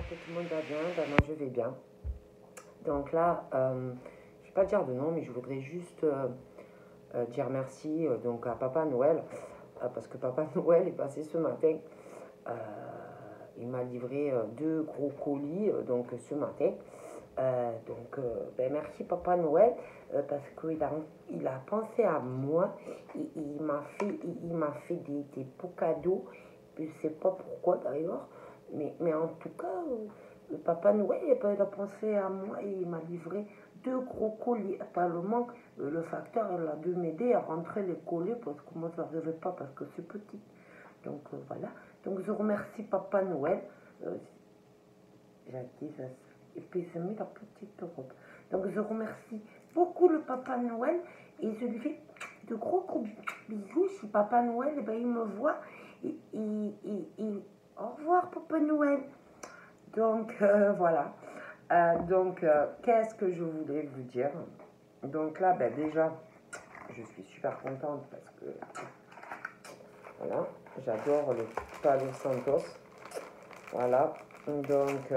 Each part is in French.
que tout le monde va bien. Moi, je vais bien. Donc là, euh, je ne vais pas dire de nom, mais je voudrais juste euh, euh, dire merci donc à Papa Noël, parce que Papa Noël est passé ce matin. il m'a livré deux gros colis donc ce matin. donc, ben, merci Papa Noël parce qu'il a, il a pensé à moi. Il, m'a fait, il, fait des, des beaux cadeaux. Je ne sais pas pourquoi d'ailleurs. Mais, mais en tout cas, le Papa Noël, il a pensé à moi et il m'a livré deux gros colis. Tellement, le facteur, elle a dû m'aider à rentrer les colis parce que moi, je n'arrivais pas parce que c'est petit. Donc euh, voilà. Donc je remercie Papa Noël. Euh, J'ai. Et puis il mis la petite robe. Donc je remercie beaucoup le Papa Noël et je lui fais de gros gros bisous. Si Papa Noël, eh ben, il me voit, et, et, au revoir, Papa Noël. Donc, euh, voilà. Euh, donc, euh, qu'est-ce que je voulais vous dire? Donc là, ben, déjà, je suis super contente parce que, voilà, j'adore le Palo Santos. Voilà. Donc,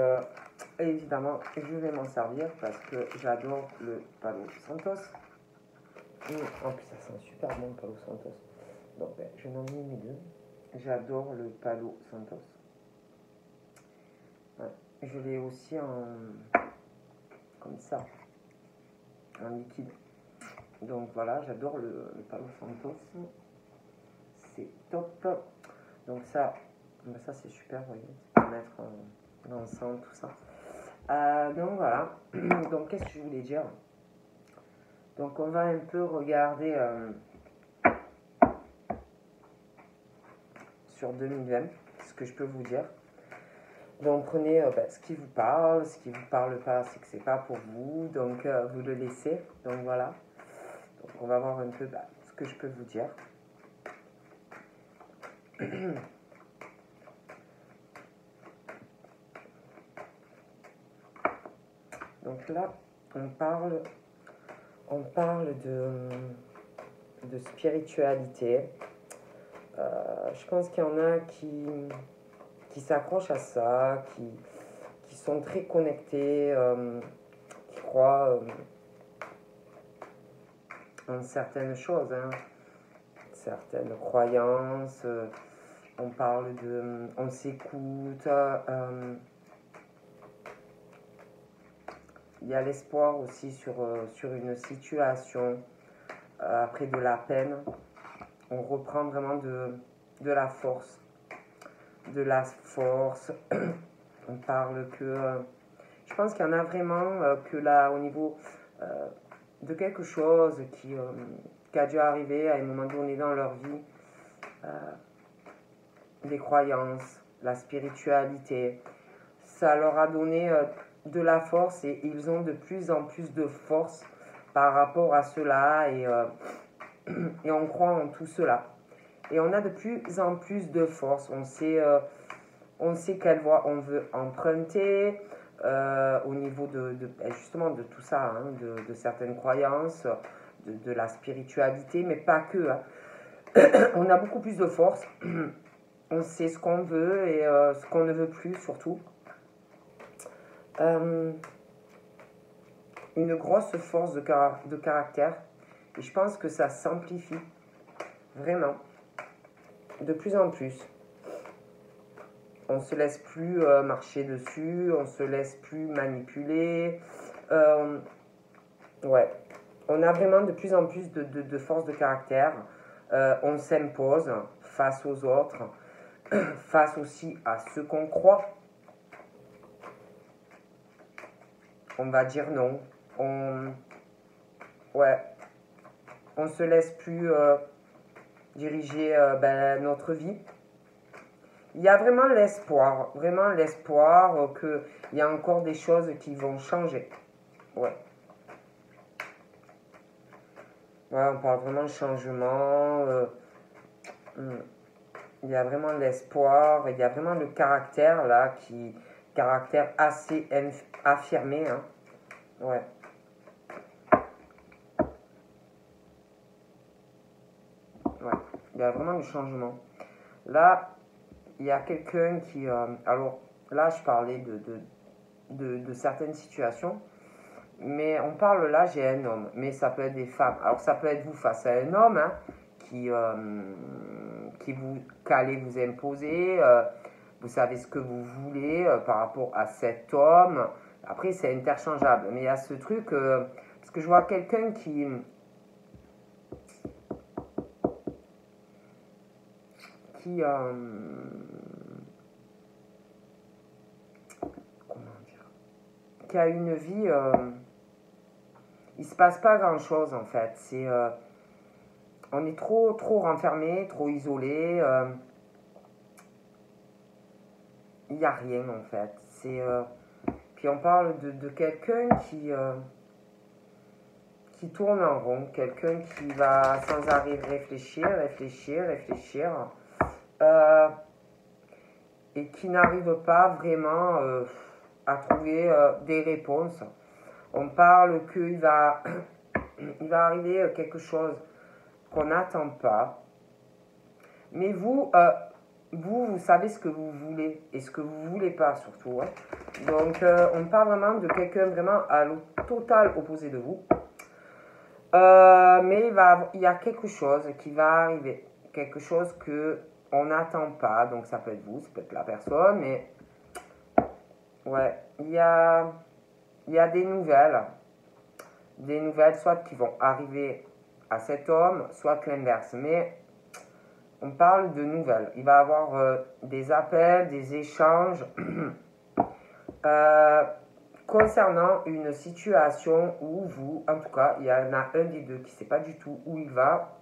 évidemment, je vais m'en servir parce que j'adore le Palo Santos. En plus, ça sent super bon le Palo Santos. Donc, ben, je m'en ai mis deux. J'adore le Palo Santos. Je l'ai aussi en comme ça, en liquide. Donc voilà, j'adore le, Palo Santos. C'est top. Donc ça, ben ça c'est super, vous voyez, mettre l'encens, tout ça. Euh, donc voilà. Donc qu'est-ce que je voulais dire? Donc on va un peu regarder. Euh, sur 2020, ce que je peux vous dire. Donc prenez euh, ben, ce qui vous parle, ce qui vous parle pas, c'est que c'est pas pour vous, donc euh, vous le laissez. Donc voilà. Donc on va voir un peu ben, ce que je peux vous dire. Donc là, on parle, on parle de, de spiritualité, euh, je pense qu'il y en a qui, qui s'accrochent à ça, qui, qui sont très connectés, euh, qui croient euh, en certaines choses, hein. certaines croyances. on parle de. On s'écoute. il y a l'espoir aussi sur, sur une situation après de la peine on reprend vraiment de, de la force. De la force. on parle que. Euh, je pense qu'il y en a vraiment euh, que là, au niveau euh, de quelque chose qui, a dû arriver à un moment donné dans leur vie, des croyances, la spiritualité, ça leur a donné de la force et ils ont de plus en plus de force par rapport à cela et on croit en tout cela. Et on a de plus en plus de force. On sait, euh, on sait quelle voie on veut emprunter euh, au niveau de, ben, justement de tout ça, hein, de, certaines croyances, de, la spiritualité, mais pas que. Hein. on a beaucoup plus de force. on sait ce qu'on veut et euh, ce qu'on ne veut plus surtout. une grosse force de, de caractère et je pense que ça s'amplifie vraiment de plus en plus. On se laisse plus euh, marcher dessus, on se laisse plus manipuler. Euh, ouais, on a vraiment de plus en plus de, force de caractère. Euh, on s'impose face aux autres, face aussi à ce qu'on croit. On va dire non. On, ouais, on se laisse plus diriger euh, ben, notre vie. Il y a vraiment l'espoir, vraiment l'espoir euh, qu'il y a encore des choses qui vont changer. Ouais. on parle vraiment de changement. Hmm. il y a vraiment l'espoir, il y a vraiment le caractère là, qui caractère assez affirmé. Hein. Ouais. Il y a vraiment du changement. Là, il y a quelqu'un qui... Euh, alors, là, je parlais de, de, de, certaines situations. Mais on parle là, j'ai un homme, mais ça peut être des femmes. Alors ça peut être vous face à un homme hein, qui, euh, qui vous allez vous imposer, euh, vous savez ce que vous voulez euh, par rapport à cet homme. Après, c'est interchangeable, mais il y a ce truc, parce que je vois quelqu'un qui, qui, qui a une vie. Euh, il se passe pas grand chose en fait. C'est. Euh, on est trop, trop renfermé, trop isolé. Euh, il n'y a rien en fait. C'est. puis on parle de, de quelqu'un qui. qui tourne en rond, quelqu'un qui va sans arrêt réfléchir, réfléchir, réfléchir, et qui n'arrive pas vraiment à trouver euh, des réponses. On parle qu'il va, il va arriver euh, quelque chose qu'on n'attend pas. Mais vous, euh, vous, vous savez ce que vous voulez et ce que vous ne voulez pas surtout. Hein. Donc, on parle vraiment de quelqu'un vraiment à l'au total opposé de vous. mais il, va, il y a quelque chose qui va arriver. Quelque chose que on n'attend pas. Donc, ça peut être vous, ça peut être la personne, mais Ouais, il y a, y a des nouvelles. Des nouvelles, soit qui vont arriver à cet homme, soit l'inverse. Mais on parle de nouvelles. Il va y avoir euh, des appels, des échanges euh, concernant une situation où vous, en tout cas, il y en a un des deux qui ne sait pas du tout où il va,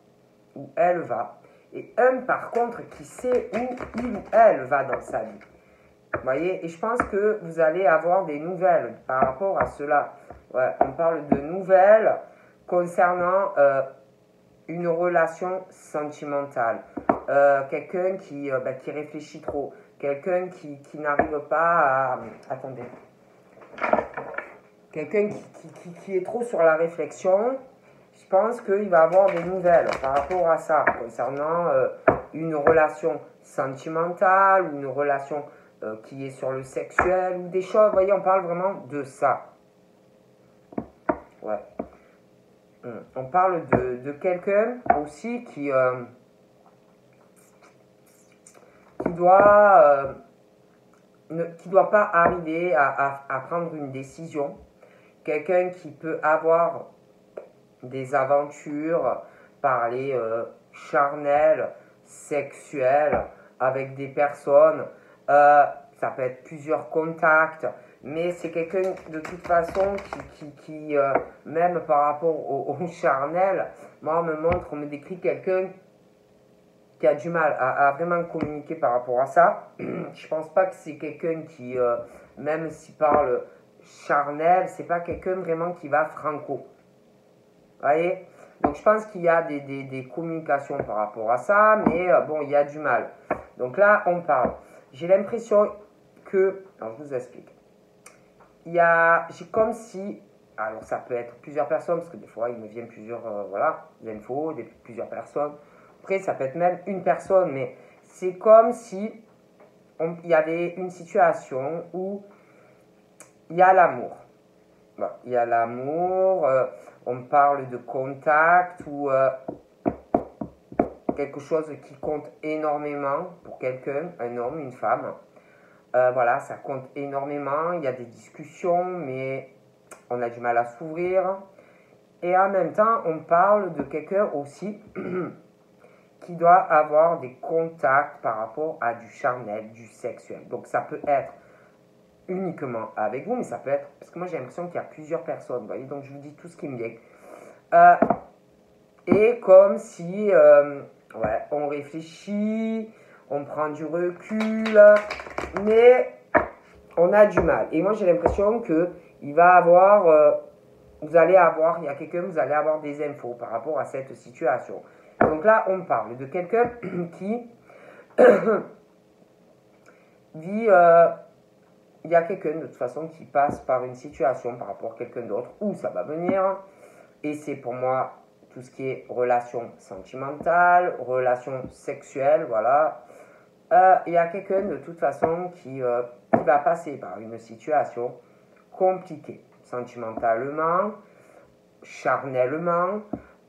où elle va, et un par contre qui sait où il ou elle va dans sa vie voyez Et je pense que vous allez avoir des nouvelles par rapport à cela. on parle de nouvelles concernant euh, une relation sentimentale. Euh, quelqu'un qui, euh, bah, qui réfléchit trop. Quelqu'un qui, qui n'arrive pas à... Attendez. Quelqu'un qui, qui, qui, est trop sur la réflexion. Je pense qu'il va avoir des nouvelles par rapport à ça, concernant une relation sentimentale ou une relation euh, qui est sur le sexuel ou des choses. Vous voyez, on parle vraiment de ça. Ouais. Hum. On parle de, quelqu'un aussi qui, euh, qui doit euh, ne qui doit pas arriver à, à prendre une décision. Quelqu'un qui peut avoir des aventures, parler charnelles, sexuelles avec des personnes euh, ça peut être plusieurs contacts, mais c'est quelqu'un de toute façon qui, euh, même par rapport au, charnel, moi on me montre, on me décrit quelqu'un qui a du mal à, vraiment communiquer par rapport à ça. Je pense pas que c'est quelqu'un qui, euh, même s'il parle charnel, c'est pas quelqu'un vraiment qui va franco. Voyez Donc je pense qu'il y a des, communications par rapport à ça, mais bon, il y a du mal. Donc là, on parle. J'ai l'impression que, alors je vous explique, il y a, j'ai comme si, alors ça peut être plusieurs personnes, parce que des fois il me vient plusieurs, euh, voilà, infos, des, plusieurs personnes. Après, ça peut être même une personne, mais c'est comme si il y avait une situation où il y a l'amour. il y a l'amour, euh, on parle de contact ou euh, quelque chose qui compte énormément pour quelqu'un, un homme, une femme. Euh, voilà, ça compte énormément. Il y a des discussions, mais on a du mal à s'ouvrir. Et en même temps, on parle de quelqu'un aussi qui doit avoir des contacts par rapport à du charnel, du sexuel. Donc ça peut être uniquement avec vous, mais ça peut être... Parce que moi j'ai l'impression qu'il y a plusieurs personnes, vous voyez, donc je vous dis tout ce qui me vient. Euh, et comme si euh, Ouais, on réfléchit, on prend du recul, mais on a du mal. Et moi, j'ai l'impression que il va avoir, euh, vous allez avoir, il y a quelqu'un, vous allez avoir des infos par rapport à cette situation. Donc là, on parle de quelqu'un qui euh, il y a quelqu'un de toute façon qui passe par une situation par rapport à quelqu'un d'autre, où ça va venir. Et c'est pour moi tout ce qui est relations sentimentales, relations sexuelles, voilà. euh, il y a quelqu'un de toute façon qui, euh, qui va passer par une situation compliquée, sentimentalement, charnellement.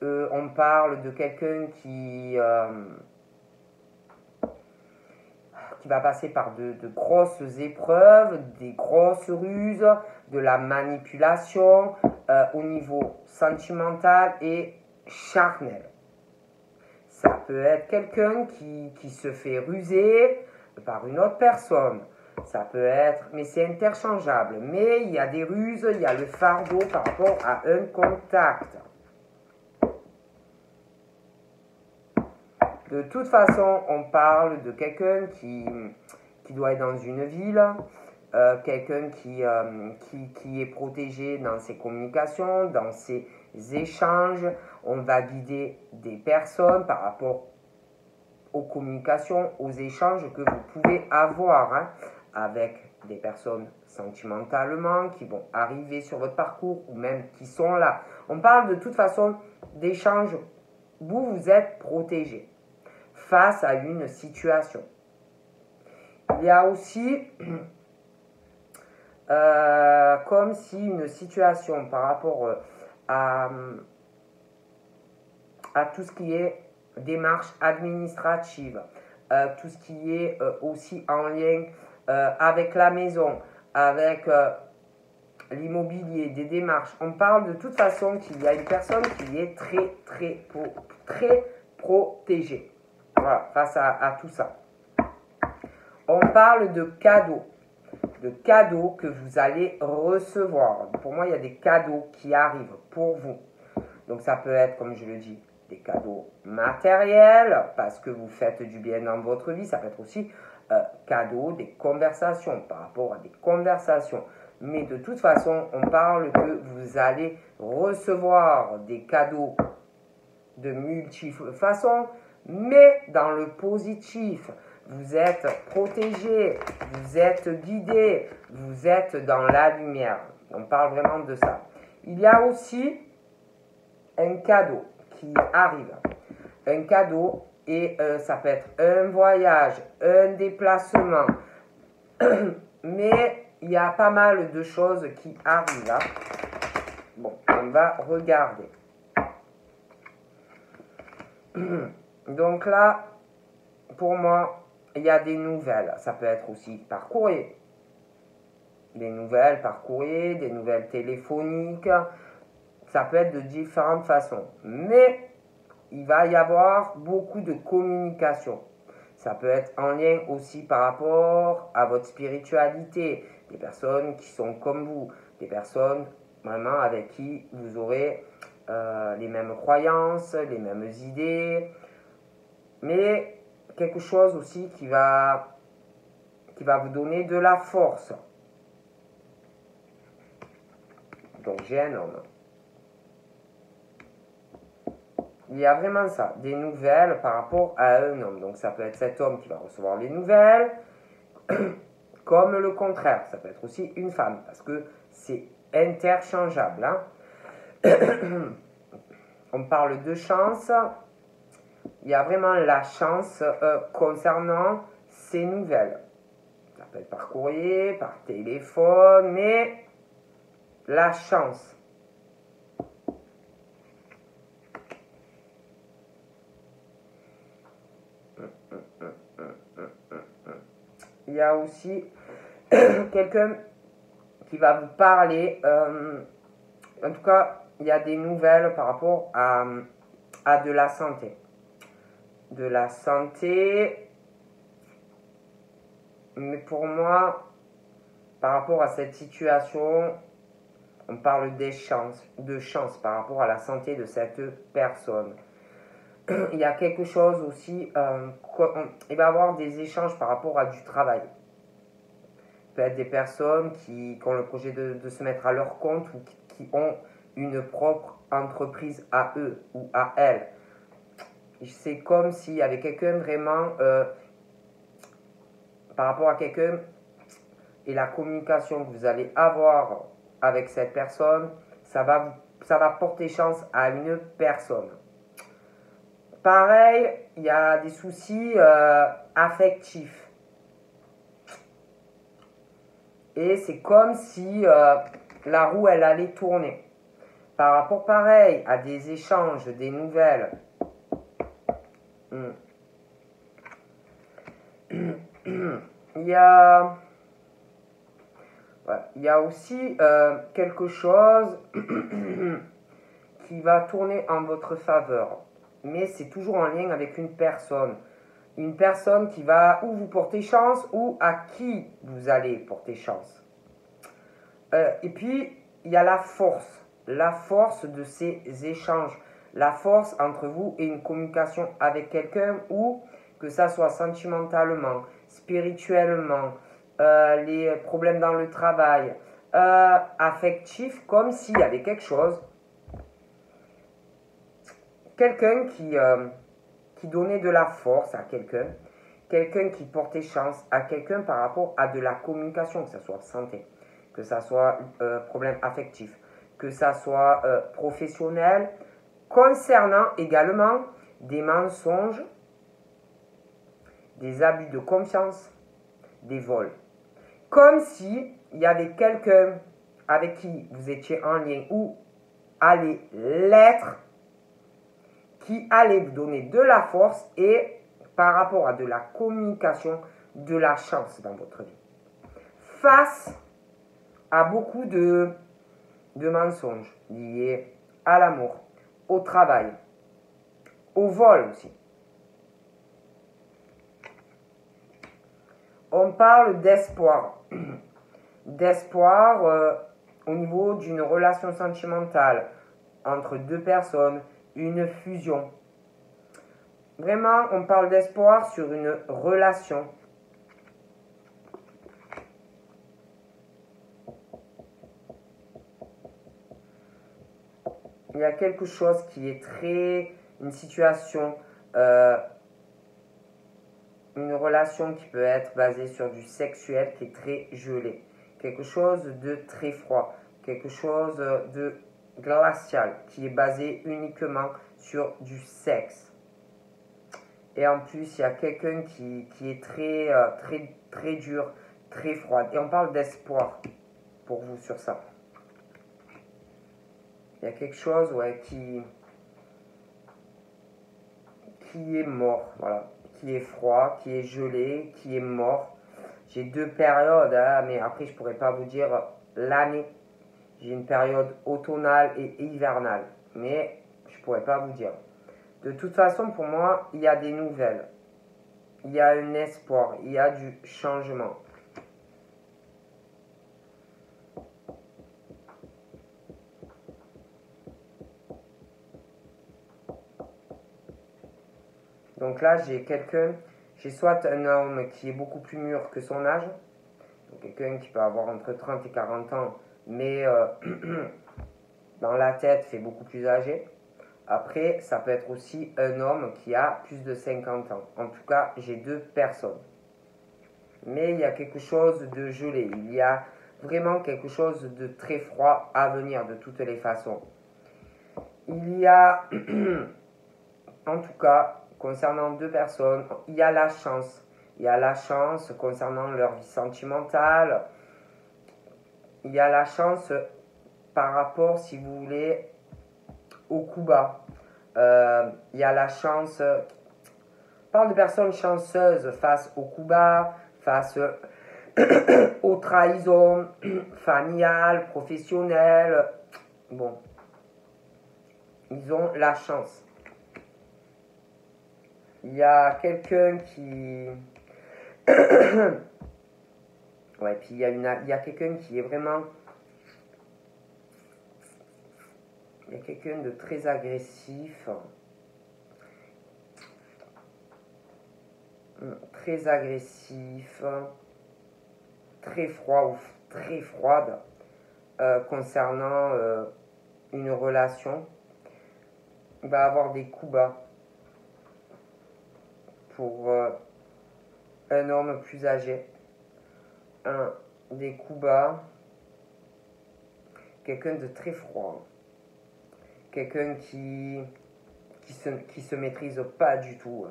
Euh, on parle de quelqu'un qui, va passer par de, grosses épreuves, des grosses ruses, de la manipulation au niveau sentimental et charnel. Ça peut être quelqu'un qui, qui, se fait ruser par une autre personne. Ça peut être, mais c'est interchangeable. Mais il y a des ruses, il y a le fardeau par rapport à un contact. De toute façon, on parle de quelqu'un qui, doit être dans une ville, euh, quelqu'un qui, euh, qui, est protégé dans ses communications, dans ses échanges. On va guider des personnes par rapport aux communications, aux échanges que vous pouvez avoir hein, avec des personnes sentimentalement qui vont arriver sur votre parcours ou même qui sont là. On parle de toute façon d'échanges où vous êtes protégé face à une situation. Il y a aussi euh, comme si une situation par rapport euh, à, à tout ce qui est démarche administrative, euh, tout ce qui est aussi en lien avec la maison, avec l'immobilier, des démarches. On parle de toute façon qu'il y a une personne qui est très, très, très protégée. Voilà, face à, tout ça. On parle de cadeaux de cadeaux que vous allez recevoir. Pour moi, il y a des cadeaux qui arrivent pour vous. Donc ça peut être, comme je le dis, des cadeaux matériels parce que vous faites du bien dans votre vie. Ça peut être aussi euh, cadeaux, des conversations par rapport à des conversations. Mais de toute façon, on parle que vous allez recevoir des cadeaux de multiples façons, mais dans le positif vous êtes protégé, vous êtes guidé, vous êtes dans la lumière. On parle vraiment de ça. Il y a aussi un cadeau qui arrive. Un cadeau et euh, ça peut être un voyage, un déplacement. Mais il y a pas mal de choses qui arrivent. Hein. Bon, on va regarder. Donc là, pour moi, il y a des nouvelles. Ça peut être aussi par courrier. Des nouvelles par courrier, des nouvelles téléphoniques. Ça peut être de différentes façons. Mais il va y avoir beaucoup de communication. Ça peut être en lien aussi par rapport à votre spiritualité. Des personnes qui sont comme vous. Des personnes vraiment avec qui vous aurez euh, les mêmes croyances, les mêmes idées. Mais quelque chose aussi qui va, qui va vous donner de la force. Donc j'ai un homme. Il y a vraiment ça, des nouvelles par rapport à un homme. Donc ça peut être cet homme qui va recevoir les nouvelles, comme le contraire. Ça peut être aussi une femme, parce que c'est interchangeable. Hein. On parle de chance, il y a vraiment la chance euh, concernant ces nouvelles. Peut être par courrier, par téléphone, mais la chance. Il y a aussi quelqu'un qui va vous parler. Euh, en tout cas, il y a des nouvelles par rapport à de la santé de la santé. Mais pour moi, par rapport à cette situation, on parle des chances, de chance par rapport à la santé de cette personne. Il y a quelque chose aussi, euh, il va y avoir des échanges par rapport à du travail. Peut-être des personnes qui, ont le projet de, se mettre à leur compte ou qui ont une propre entreprise à eux ou à elles c'est comme s'il y avait quelqu'un vraiment euh, par rapport à quelqu'un et la communication que vous allez avoir avec cette personne, ça va, ça va porter chance à une personne. Pareil, il y a des soucis euh, affectif. Et c'est comme si euh, la roue, elle allait tourner. Par rapport pareil à des échanges, des nouvelles. Il y a, il y a aussi euh, quelque chose qui va tourner en votre faveur. Mais c'est toujours en lien avec une personne. Une personne qui va ou vous porter chance ou à qui vous allez porter chance. Euh, et puis, il y a la force. La force de ces échanges. La force entre vous et une communication avec quelqu'un ou que ça soit sentimentalement, spirituellement, euh, les problèmes dans le travail, euh, affectif, comme s'il y avait quelque chose. Quelqu'un qui, euh, qui donnait de la force à quelqu'un, quelqu'un qui portait chance à quelqu'un par rapport à de la communication, que ce soit santé, que ce soit euh, problème affectif, que ce soit professionnel, concernant également des mensonges, des abus de confiance, des vols. Comme si il y avait quelqu'un avec qui vous étiez en lien ou allez l'être qui allait vous donner de la force et par rapport à de la communication, de la chance dans votre vie. Face à beaucoup de, de mensonges liés à l'amour, au travail, au vol aussi. On parle d'espoir. D'espoir euh, au niveau d'une relation sentimentale entre deux personnes une fusion. Vraiment, on parle d'espoir sur une relation. Il y a quelque chose qui est très... une situation, euh, une relation qui peut être basée sur du sexuel qui est très gelé. Quelque chose de très froid. Quelque chose de glacial qui est basé uniquement sur du sexe. Et en plus, il y a quelqu'un qui, est très, euh, très, très dur, très froid. Et on parle d'espoir pour vous sur ça. Il y a quelque chose ouais, qui, qui est mort, voilà. Qui est froid, qui est gelé, qui est mort. J'ai deux périodes, hein, mais après, je pourrais pas vous dire l'année j'ai une période automnale et hivernale, mais je ne pourrais pas vous dire. De toute façon, pour moi, il y a des nouvelles. Il y a un espoir, il y a du changement. Donc là, j'ai quelqu'un, j'ai soit un homme qui est beaucoup plus mûr que son âge, quelqu'un qui peut avoir entre 30 et 40 ans, mais euh, dans la tête fait beaucoup plus âgé. Après, ça peut être aussi un homme qui a plus de 50 ans. En tout cas, j'ai deux personnes. Mais il y a quelque chose de gelé. Il y a vraiment quelque chose de très froid à venir de toutes les façons. Il y a, en tout cas, concernant deux personnes, il y a la chance. Il y a la chance concernant leur vie sentimentale, il y a la chance par rapport, si vous voulez, au Cuba. Euh, il y a la chance, parle de personnes chanceuses face au Cuba, face aux trahisons familiales, professionnelles. Bon, ils ont la chance. Il y a quelqu'un qui Ouais, puis il y a, une, il y a quelqu'un qui est vraiment. Il y a quelqu'un de très agressif. Très agressif. Très froid ou très froide. Euh, concernant euh, une relation. Il va avoir des coups bas. Pour euh, un homme plus âgé un des coups bas, quelqu'un de très froid, quelqu'un qui qui se, qui se maîtrise pas du tout.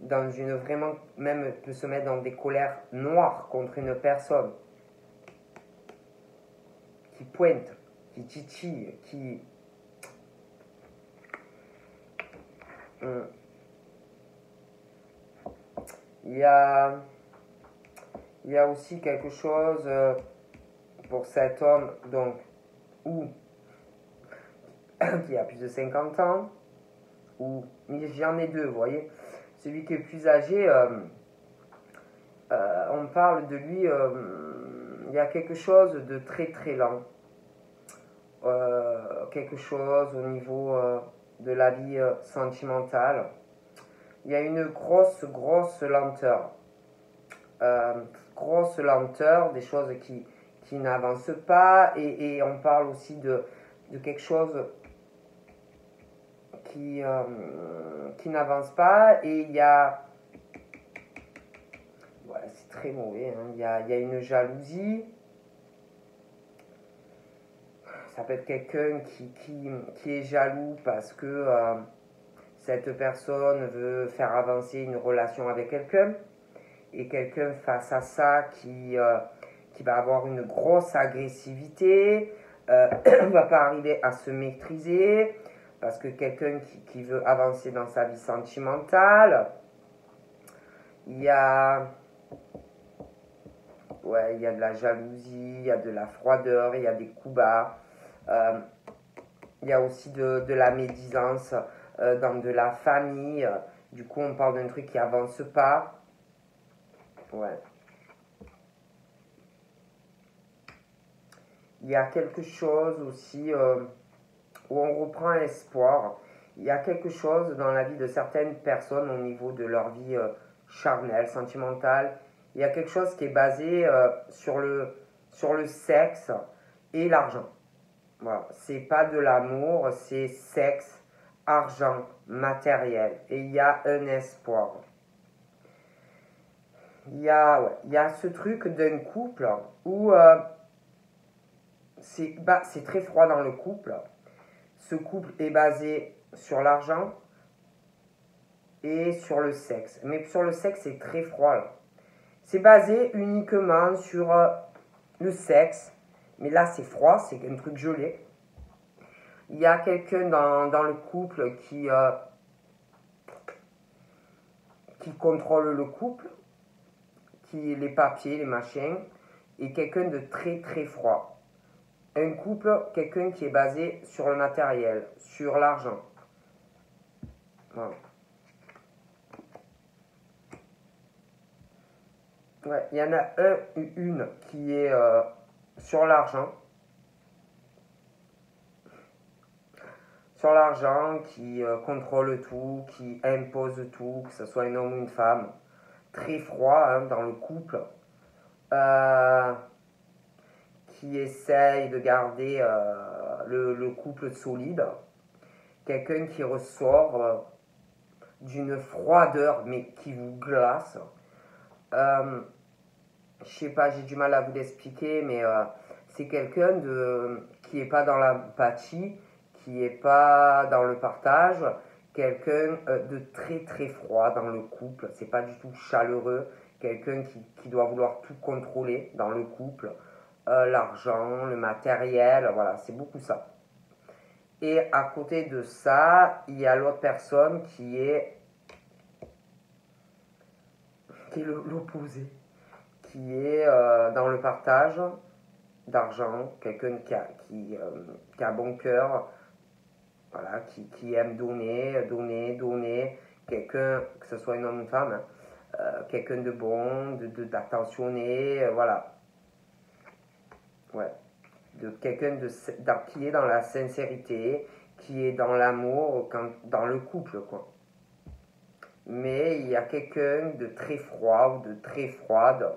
dans une vraiment, même peut se mettre dans des colères noires contre une personne qui pointe, qui titille, qui. Hum. Il y a, il y a aussi quelque chose euh, pour cet homme, donc, ou qui a plus de 50 ans, ou j'en ai deux, vous voyez. Celui qui est plus âgé, euh, euh, on parle de lui, il y a quelque chose de très très lent. quelque chose au niveau de la vie sentimentale il y a une grosse, grosse lenteur. Euh, grosse lenteur, des choses qui, qui n'avancent pas, et, on parle aussi de, de quelque chose qui, euh, qui n'avance pas, et il y a... Voilà, c'est très mauvais, hein. il, y a, il y a une jalousie. Ça peut être quelqu'un qui, qui, qui, est jaloux parce que... Euh, cette personne veut faire avancer une relation avec quelqu'un et quelqu'un face à ça qui, euh, va avoir une grosse agressivité, euh, ne va pas arriver à se maîtriser parce que quelqu'un qui, veut avancer dans sa vie sentimentale, il y a, il y a de la jalousie, il y a de la froideur, il y a des coups bas, euh, il y a aussi de la médisance. Euh, dans de la famille. Du coup, on parle d'un truc qui avance pas. Ouais. Il y a quelque chose aussi euh, où on reprend l'espoir. Il y a quelque chose dans la vie de certaines personnes au niveau de leur vie euh, charnelle, sentimentale. Il y a quelque chose qui est basé sur, le, sur le sexe et l'argent. Voilà. C'est pas de l'amour, c'est sexe argent, matériel, et il y a un espoir. Il y a, il y ce truc d'un couple où euh, bah, c'est très froid dans le couple. Ce couple est basé sur l'argent et sur le sexe. Mais sur le sexe, c'est très froid. C'est basé uniquement sur euh, le sexe. Mais là, c'est froid, c'est un truc gelé il y a quelqu'un dans, le couple qui, euh, qui contrôle le couple, qui les papiers, les machins, et quelqu'un de très très froid. Un couple, quelqu'un qui est basé sur le matériel, sur l'argent. il y en a un, une qui est euh, sur l'argent l'argent, qui euh, contrôle tout, qui impose tout, que ce soit un homme ou une femme. Très froid hein, dans le couple. Euh, qui essaye de garder euh, le, couple solide. Quelqu'un qui ressort d'une froideur, mais qui vous glace. je sais pas, j'ai du mal à vous l'expliquer, mais c'est quelqu'un de qui n'est pas dans l'empathie, qui n'est pas dans le partage, quelqu'un euh, de très très froid dans le couple, c'est pas du tout chaleureux, quelqu'un qui, doit vouloir tout contrôler dans le couple, euh, l'argent, le matériel, voilà, c'est beaucoup ça. Et à côté de ça, il y a l'autre personne qui est, qui est l'opposé, qui est euh, dans le partage d'argent, quelqu'un qui a, qui, qui a bon cœur, voilà, qui, qui aime donner, donner, donner, quelqu'un, que ce soit un homme ou une femme, hein, euh, quelqu'un de bon, de, d'attentionné, euh, voilà. Ouais. De quelqu'un de, qui est dans la sincérité, qui est dans l'amour, dans le couple, quoi. Mais il y a quelqu'un de très froid ou de très froide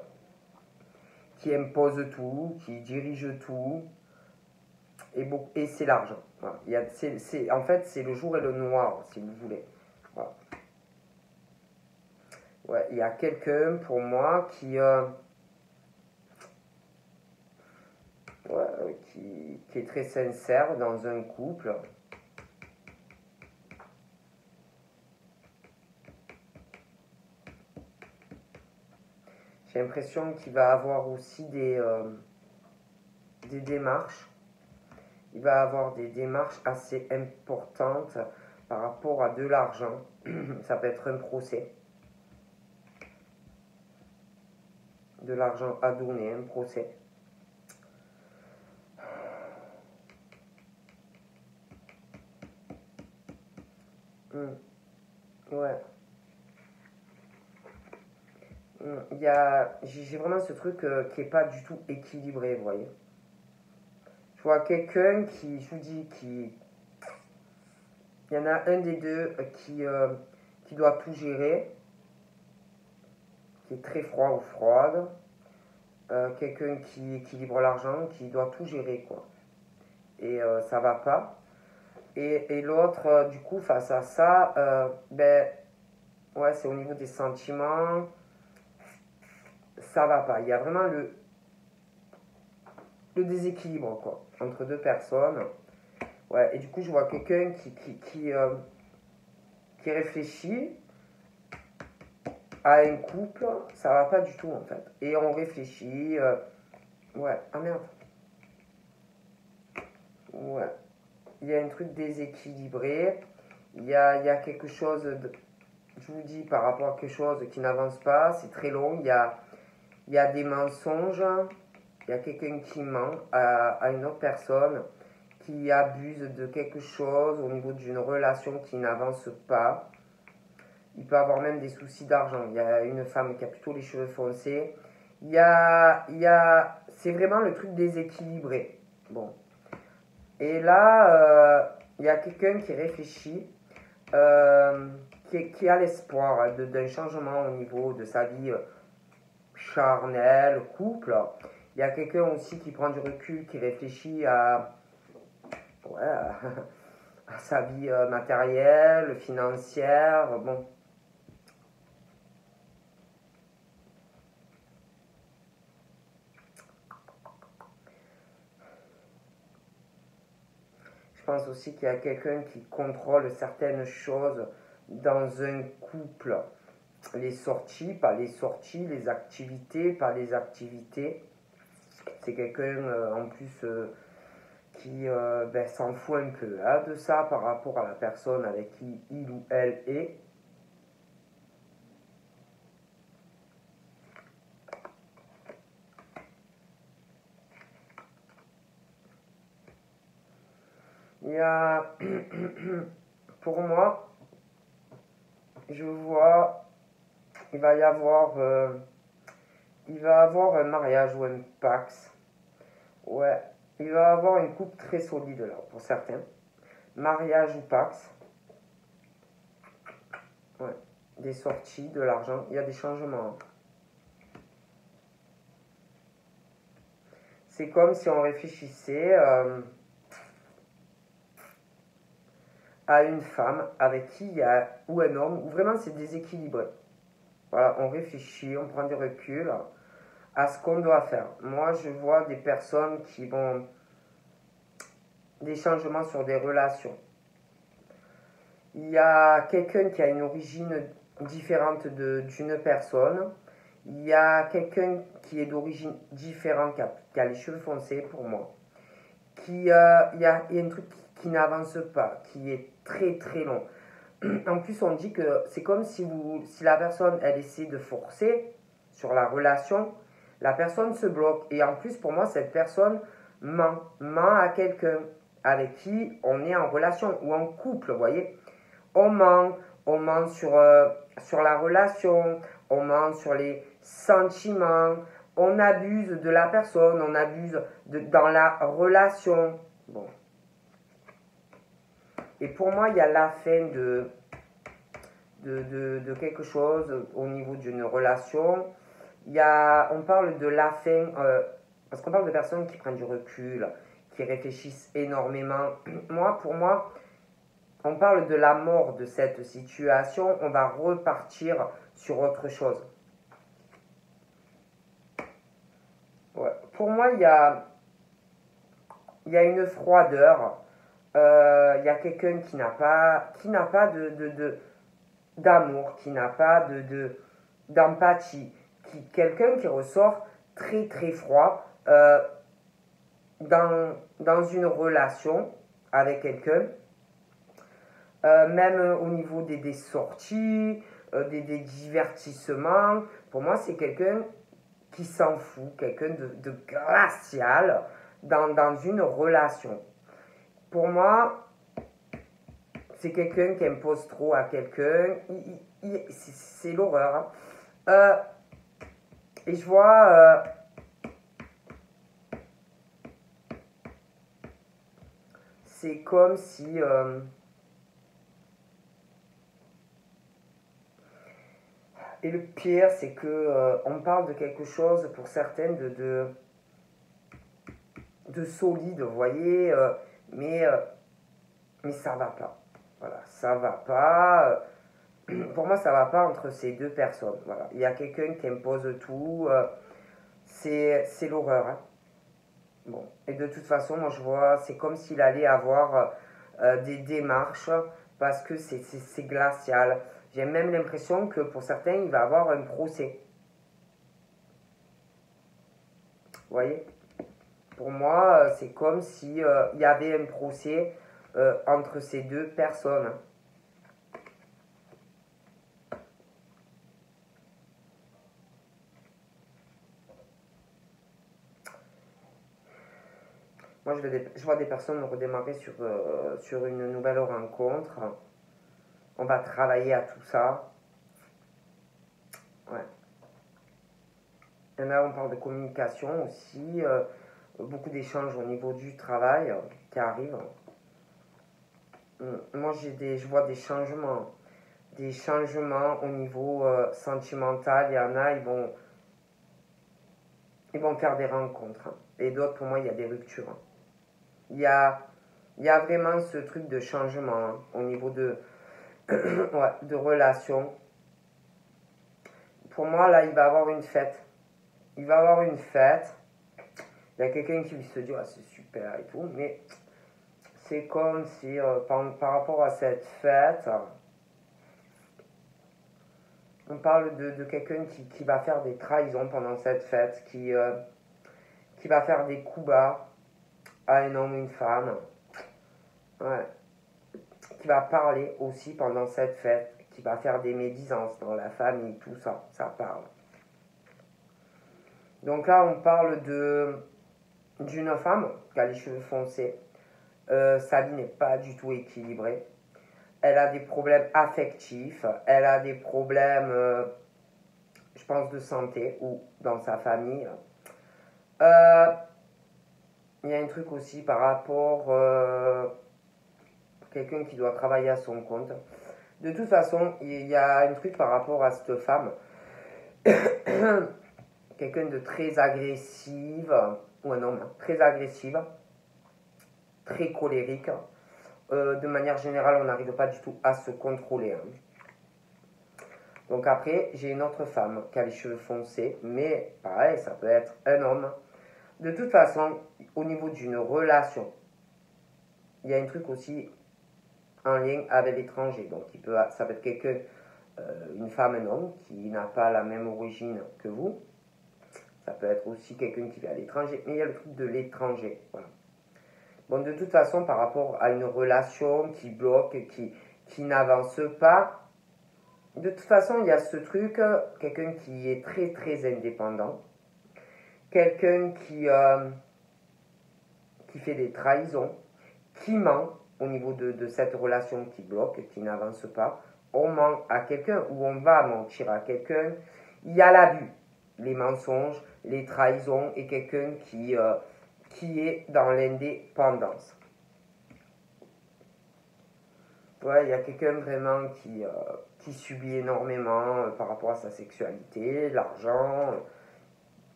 qui impose tout, qui dirige tout, et, et c'est l'argent. Il y a, en fait, c'est le jour et le noir, si vous voulez. Ouais, il y a quelqu'un pour moi qui, euh, ouais, qui, qui, est très sincère dans un couple. J'ai l'impression qu'il va avoir aussi des, euh, des démarches. Il va avoir des démarches assez importantes par rapport à de l'argent. Ça peut être un procès. De l'argent à donner, un procès. Hmm. Ouais. Hmm. J'ai vraiment ce truc euh, qui est pas du tout équilibré, vous voyez. Quelqu'un qui, je vous dis, qui, il y en a un des deux euh, qui, euh, qui doit tout gérer, qui est très froid ou froide. quelqu'un qui équilibre l'argent, qui doit tout gérer, quoi. Et ça va pas. Et, l'autre, euh, du coup, face à ça, euh, ben, ouais, c'est au niveau des sentiments, ça va pas. Il y a vraiment le, déséquilibre, quoi, entre deux personnes. Ouais, et du coup, je vois quelqu'un qui, qui, qui, euh, réfléchit à un couple, ça va pas du tout, en fait. Et on réfléchit, ouais, ah merde. Ouais il y a un truc déséquilibré, il y a, il y quelque chose, je vous dis, par rapport à quelque chose qui n'avance pas, c'est très long, il y a, il y a des mensonges, il y a quelqu'un qui ment à, une autre personne, qui abuse de quelque chose au niveau d'une relation qui n'avance pas. Il peut avoir même des soucis d'argent. Il y a une femme qui a plutôt les cheveux foncés. Il y a, c'est vraiment le truc déséquilibré. Bon, et là, euh, il y a quelqu'un qui réfléchit, euh, qui, a l'espoir d'un changement au niveau de sa vie euh, charnelle, couple. Il y a quelqu'un aussi qui prend du recul, qui réfléchit à, ouais, à sa vie matérielle, financière. Bon, pense aussi qu'il y a quelqu'un qui contrôle certaines choses dans un couple. Les sorties, pas les sorties, les activités, pas les activités. C'est quelqu'un euh, en plus euh, qui euh, ben, s'en fout un peu hein, de ça par rapport à la personne avec qui il ou elle est. Il y a, pour moi, je vois, il va y avoir, il va avoir un mariage ou un pax. Ouais, il va avoir une coupe très solide là, pour certains. Mariage ou pax. Ouais, des sorties, de l'argent, il y a des changements. C'est comme si on réfléchissait. Euh, à une femme avec qui il y a, ou un homme, où vraiment c'est déséquilibré. Voilà, on réfléchit, on prend du recul à ce qu'on doit faire. Moi, je vois des personnes qui vont des changements sur des relations. Il y a quelqu'un qui a une origine différente d'une personne. Il y a quelqu'un qui est d'origine différente, qui a, les cheveux foncés pour moi. Qui, euh, il, y a, il y a un truc qui n'avance pas, qui est très très long. En plus, on dit que c'est comme si, vous, si la personne, elle essaie de forcer sur la relation, la personne se bloque. Et en plus, pour moi, cette personne ment, ment à quelqu'un avec qui on est en relation ou en couple, vous voyez. On ment, on ment sur, euh, la relation, on ment sur les sentiments, on abuse de la personne, on abuse dans la relation. Bon, et pour moi, il y a la fin de, quelque chose au niveau d'une relation. Il on parle de la fin, euh, parce qu'on parle de personnes qui prennent du recul, qui réfléchissent énormément. Moi, pour moi, on parle de la mort de cette situation, on va repartir sur autre chose. Pour moi, il y a, il une froideur il euh, y a quelqu'un qui n'a pas, qui n'a pas de, d'amour, qui n'a pas de, d'empathie, qui, quelqu'un qui ressort très très froid euh, dans, dans une relation avec quelqu'un, euh, même au niveau des, des sorties, euh, des, des, divertissements. Pour moi, c'est quelqu'un qui s'en fout, quelqu'un de, de, glacial dans, dans une relation. Pour moi, c'est quelqu'un qui impose trop à quelqu'un. C'est l'horreur. Hein. Et je vois. Euh, c'est comme si. Euh, et le pire, c'est que on parle de quelque chose pour certaines de, de, de solide, vous voyez, mais, mais ça va pas. Voilà, ça va pas. Pour moi, ça va pas entre ces deux personnes. Voilà, il y a quelqu'un qui impose tout. Euh, c'est l'horreur. Hein. Bon, et de toute façon, moi je vois, c'est comme s'il allait avoir euh, des démarches parce que c'est glacial. J'ai même l'impression que pour certains, il va avoir un procès. Vous voyez? Pour moi, euh, c'est comme s'il il y avait un procès euh, entre ces deux personnes. Je, vois des personnes redémarrer sur, euh, sur une nouvelle rencontre. On va travailler à tout ça. Ouais. Là, on parle de communication aussi. Euh, beaucoup d'échanges au niveau du travail qui arrivent. Euh, moi, j'ai des, je vois des changements. Des changements au niveau euh, sentimental. Il y en a, ils vont, ils vont faire des rencontres. Et d'autres, pour moi, il y a des ruptures. Il y a, y a vraiment ce truc de changement hein, au niveau de, de relations. Pour moi, là, il va avoir une fête. Il va avoir une fête. Il y a quelqu'un qui se dit, c'est super et tout, mais c'est comme si euh, par, rapport à cette fête, on parle de, quelqu'un qui, va faire des trahisons pendant cette fête, qui, euh, qui va faire des coups bas un homme ou une femme, qui va parler aussi pendant cette fête, qui va faire des médisances dans la famille, tout ça, ça parle. Donc là, on parle de d'une femme qui a les cheveux foncés, euh, sa vie n'est pas du tout équilibrée. Elle a des problèmes affectifs, elle a des problèmes, euh, je pense, de santé ou dans sa famille. Euh, il y a un truc aussi par rapport à quelqu'un qui doit travailler à son compte. De toute façon, il y a un truc par rapport à cette femme. quelqu'un de très agressive, ou un homme très agressive très colérique. Euh, de manière générale, on n'arrive pas du tout à se contrôler. Hein. Donc après, j'ai une autre femme qui a les cheveux foncés, mais pareil, ça peut être un homme. De toute façon, au niveau d'une relation, il y a un truc aussi en lien avec l'étranger. Donc ça peut être quelqu'un, euh, une femme, un homme qui n'a pas la même origine que vous. Ça peut être aussi quelqu'un qui vient à l'étranger, mais il y a le truc de l'étranger. Bon, de toute façon, par rapport à une relation qui bloque, qui, qui n'avance pas, de toute façon, il y a ce truc, quelqu'un qui est très très indépendant, quelqu'un qui, euh, qui fait des trahisons, qui ment au niveau de, cette relation qui bloque, qui n'avance pas. On ment à quelqu'un ou on va mentir à quelqu'un. Il y a l'abus, les mensonges, les trahisons et quelqu'un qui... Euh, qui est dans l'indépendance. Ouais, il y a quelqu'un vraiment qui, euh, subit énormément par rapport à sa sexualité, l'argent,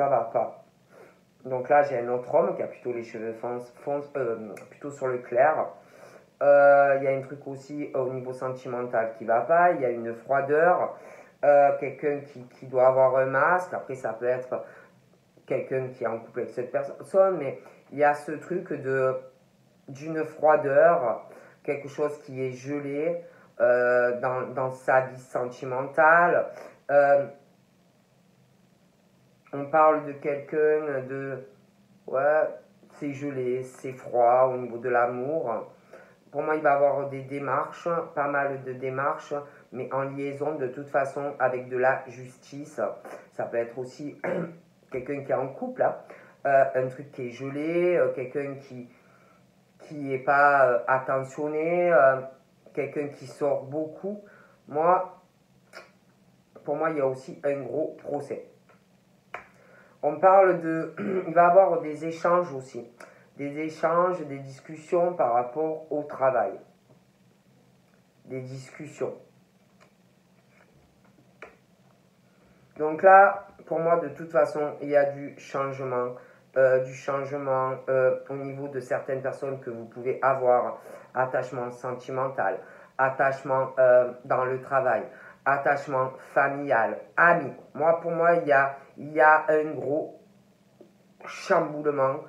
ça va pas. Donc là, j'ai un autre homme qui a plutôt les cheveux fonce, plutôt sur le clair. Il y a un truc aussi au niveau sentimental qui va pas. Il y a une froideur. quelqu'un qui, qui, doit avoir un masque. Après, ça peut être quelqu'un qui est en couple avec cette personne, mais il y a ce truc de d'une froideur, quelque chose qui est gelé euh, dans, dans, sa vie sentimentale. On parle de quelqu'un de... Ouais, c'est gelé, c'est froid au niveau de l'amour. Pour moi, il va avoir des démarches, pas mal de démarches, mais en liaison de toute façon avec de la justice. Ça peut être aussi quelqu'un qui est en couple, hein. euh, un truc qui est gelé, euh, quelqu'un qui qui n'est pas euh, attentionné, quelqu'un qui sort beaucoup. Moi, pour moi, il y a aussi un gros procès. On parle de... Il va y avoir des échanges aussi. Des échanges, des discussions par rapport au travail. Des discussions. Donc là, pour moi, de toute façon, il y a du changement. Euh, du changement euh, au niveau de certaines personnes que vous pouvez avoir, attachement sentimental, attachement euh, dans le travail, attachement familial, ami. Moi, pour moi, il y a, y un gros chamboulement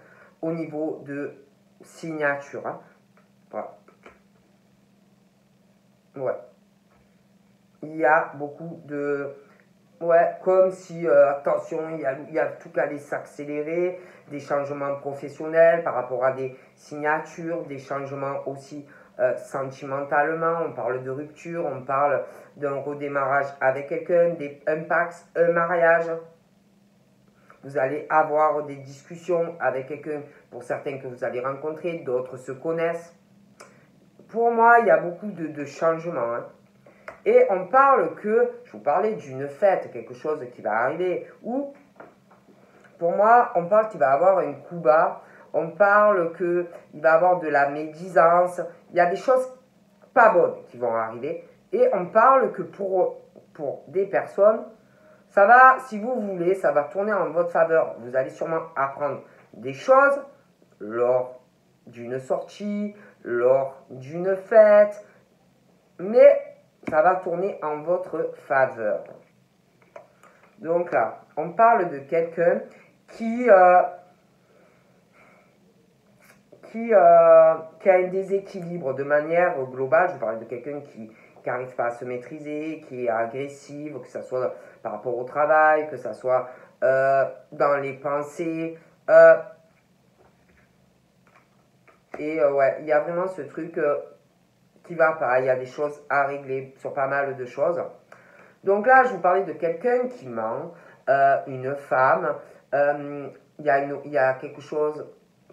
au niveau de signature. Hein. Ouais. Il y a beaucoup de... Ouais, comme si, euh, attention, il y, a, il y a tout qui allait s'accélérer, des changements professionnels par rapport à des signatures, des changements aussi euh, sentimentalement, on parle de rupture, on parle d'un redémarrage avec quelqu'un, un pax, un mariage. Vous allez avoir des discussions avec quelqu'un, pour certains que vous allez rencontrer, d'autres se connaissent. Pour moi, il y a beaucoup de, changements. Hein. Et on parle que, je vous parlais d'une fête, quelque chose qui va arriver, ou pour moi, on parle qu'il va avoir un coup bas, on parle qu'il va avoir de la médisance, il y a des choses pas bonnes qui vont arriver. Et on parle que pour, pour des personnes, ça va, si vous voulez, ça va tourner en votre faveur. Vous allez sûrement apprendre des choses lors d'une sortie, lors d'une fête, mais ça va tourner en votre faveur. Donc là, on parle de quelqu'un qui, euh, qui, euh, qui a un déséquilibre de manière globale. Je parle de quelqu'un qui n'arrive pas à se maîtriser, qui est agressive, que ce soit par rapport au travail, que ce soit euh, dans les pensées. Euh, et ouais, il y a vraiment ce truc qui va pas. Il y a des choses à régler sur pas mal de choses. Donc là, je vous parlais de quelqu'un qui ment, une femme. il, y y a quelque chose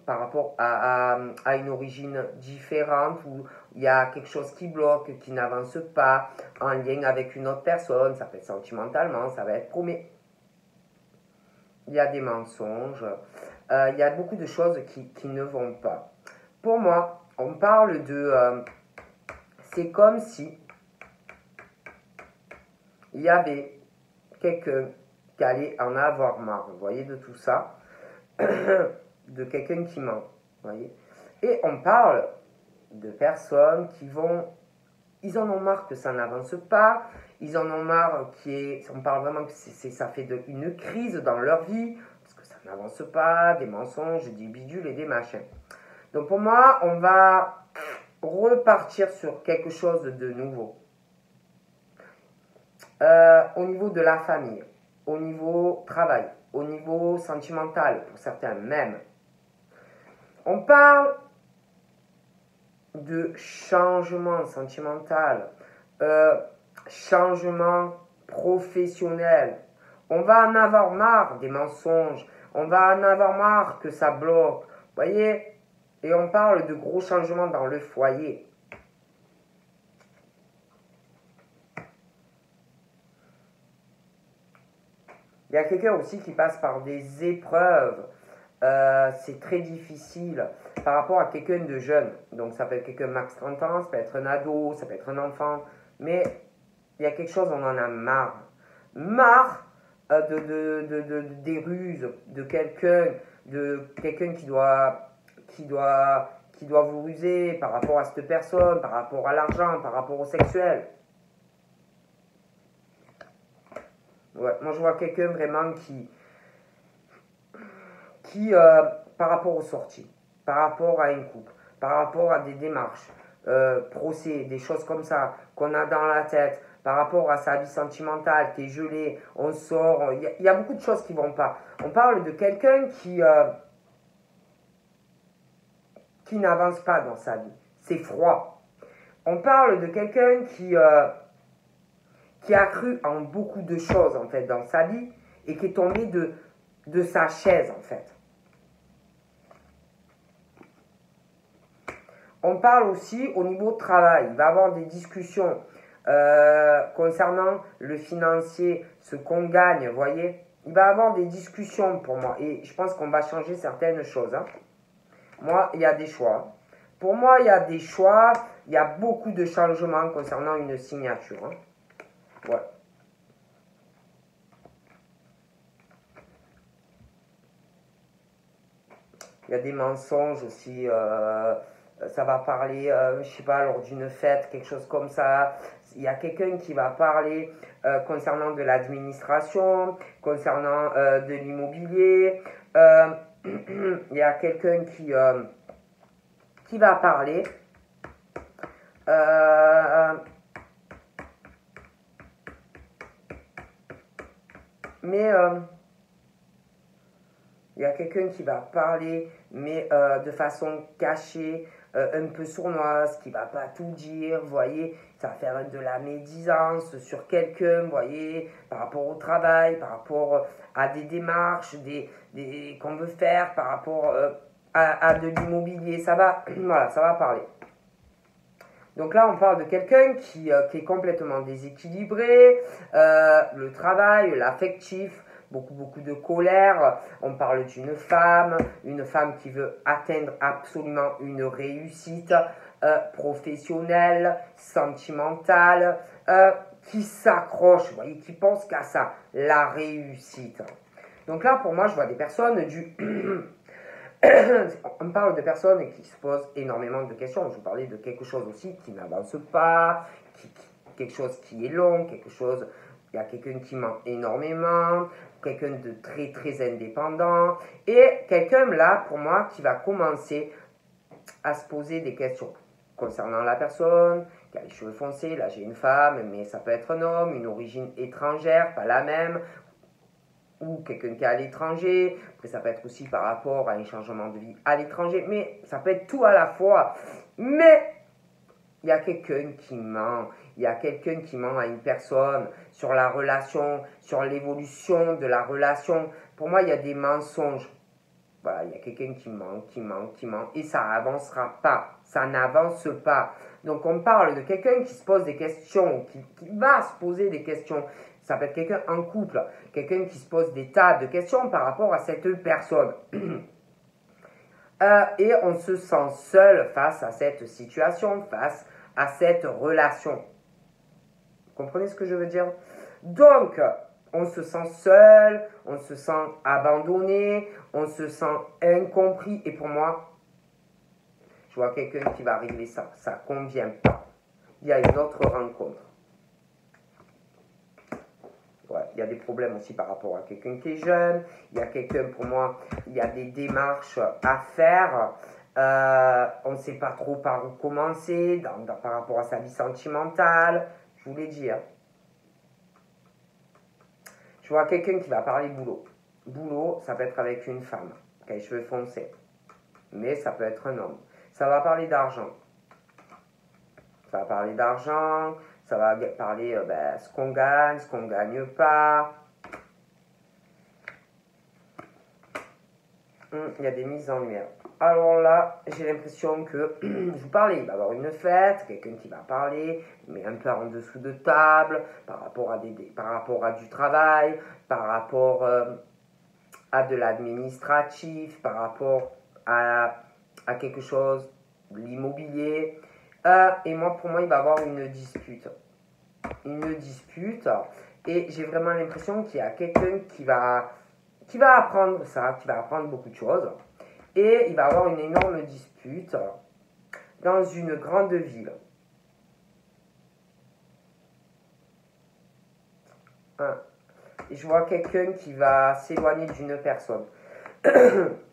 par rapport à, à, une origine différente, où il y a quelque chose qui bloque, qui n'avance pas, en lien avec une autre personne, ça peut être sentimentalement, ça va être promis. Il y a des mensonges, euh, il y a beaucoup de choses qui, qui, ne vont pas. Pour moi, on parle de... Euh, c'est comme si il y avait quelqu'un qui allait en avoir marre, vous voyez, de tout ça. de quelqu'un qui ment. Et on parle de personnes qui vont. Ils en ont marre que ça n'avance pas, ils en ont marre qui est. On parle vraiment que c'est, ça fait une crise dans leur vie, parce que ça n'avance pas, des mensonges, des bidules et des machins. Donc pour moi, on va repartir sur quelque chose de nouveau. Euh, au niveau de la famille, au niveau travail, au niveau sentimental, pour certains même, on parle de changement sentimental, euh, changement professionnel. On va en avoir marre des mensonges, on va en avoir marre que ça bloque. Voyez? Et on parle de gros changements dans le foyer. Il y a quelqu'un aussi qui passe par des épreuves euh, c'est très difficile par rapport à quelqu'un de jeune. Donc ça peut être quelqu'un max 30 ans, ça peut être un ado, ça peut être un enfant. Mais il y a quelque chose, on en a marre. Marre euh, de, de, de, des ruses de quelqu'un, de quelqu'un qui doit, qui, doit, qui doit vous ruser par rapport à cette personne, par rapport à l'argent, par rapport au sexuel. Ouais, moi je vois quelqu'un vraiment qui, qui, euh, par rapport aux sorties, par rapport à une coupe, par rapport à des démarches, euh, procès, des choses comme ça qu'on a dans la tête, par rapport à sa vie sentimentale qui est gelée, on sort, il y, a beaucoup de choses qui vont pas. On parle de quelqu'un qui, euh, qui n'avance pas dans sa vie. C'est froid. On parle de quelqu'un qui, qui a cru en beaucoup de choses en fait dans sa vie et qui est tombé de, de sa chaise en fait. On parle aussi au niveau travail. Il va y avoir des discussions euh, concernant le financier, ce qu'on gagne, vous voyez. Il va y avoir des discussions pour moi. Et je pense qu'on va changer certaines choses. Hein. Moi, il y a des choix. Pour moi, il y a des choix. Il y a beaucoup de changements concernant une signature. Hein. Il y a des mensonges aussi. Euh, ça va parler, je euh, je sais pas, lors d'une fête, quelque chose comme ça. Il y a quelqu'un qui va parler euh, concernant de l'administration, concernant de l'immobilier. il y a quelqu'un qui, qui va parler. mais il y a quelqu'un qui va parler, mais euh, de façon cachée, euh, un peu sournoise, qui va pas tout dire, vous voyez, ça va faire de la médisance sur quelqu'un, vous voyez, par rapport au travail, par rapport à des démarches, des, des qu'on veut faire, par rapport euh, à, à, de l'immobilier, ça va, voilà, ça va parler. Donc là, on parle de quelqu'un qui, qui, est complètement déséquilibré, le travail, l'affectif, beaucoup, beaucoup de colère. On parle d'une femme, une femme qui veut atteindre absolument une réussite euh, professionnelle, sentimentale, euh, qui s'accroche, voyez, qui pense qu'à ça, la réussite. Donc là, pour moi, je vois des personnes du... on parle de personnes qui se posent énormément de questions. Je vous parlais de quelque chose aussi qui n'avance pas, quelque chose qui est long, quelque chose il y a quelqu'un qui ment énormément, quelqu'un de très très indépendant, et quelqu'un là, pour moi, qui va commencer à se poser des questions concernant la personne, qui a les cheveux foncés, là j'ai une femme, mais ça peut être un homme, une origine étrangère, pas la même, ou quelqu'un qui est à l'étranger, après ça peut être aussi par rapport à un changement de vie à l'étranger, mais ça peut être tout à la fois. Mais il y a quelqu'un qui ment, il y a quelqu'un qui ment à une personne sur la relation, sur l'évolution de la relation. Pour moi, il y a des mensonges. Voilà, il y a quelqu'un qui ment, qui ment, qui ment, et ça avancera pas, ça n'avance pas. Donc on parle de quelqu'un qui se pose des questions, qui, va se poser des questions. Ça peut être quelqu'un en couple, quelqu'un qui se pose des tas de questions par rapport à cette personne. Euh, et on se sent seul face à cette situation, face à cette relation comprenez ce que je veux dire? Donc, on se sent seul, on se sent abandonné, on se sent incompris. Et pour moi, je vois quelqu'un qui va régler ça. Ça ne convient pas. Il y a une autre rencontre. il y a des problèmes aussi par rapport à quelqu'un qui est jeune. Il y a quelqu'un, pour moi, il y a des démarches à faire. Euh, on ne sait pas trop par où commencer par rapport à sa vie sentimentale. Vous l'ai. Je vois quelqu'un qui va parler boulot. Boulot, ça peut être avec une femme qui les cheveux foncés. Mais ça peut être un homme. Ça va parler d'argent. Ça va parler d'argent. Ça va parler euh, ben, ce qu'on gagne, ce qu'on ne gagne pas. Hum, il y a des mises en lumière. Alors là, j'ai l'impression que je vous parlais, il va y avoir une fête, quelqu'un qui va parler, mais un peu en dessous de table, par rapport à, des, par rapport à du travail, par rapport euh, à de l'administratif, par rapport à, à quelque chose, l'immobilier. Euh, et moi, pour moi, il va y avoir une dispute. Une dispute. Et j'ai vraiment l'impression qu'il y a quelqu'un qui va, qui va apprendre ça, qui va apprendre beaucoup de choses. Et il va avoir une énorme dispute dans une grande ville. je vois quelqu'un qui va s'éloigner d'une personne.